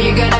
you're gonna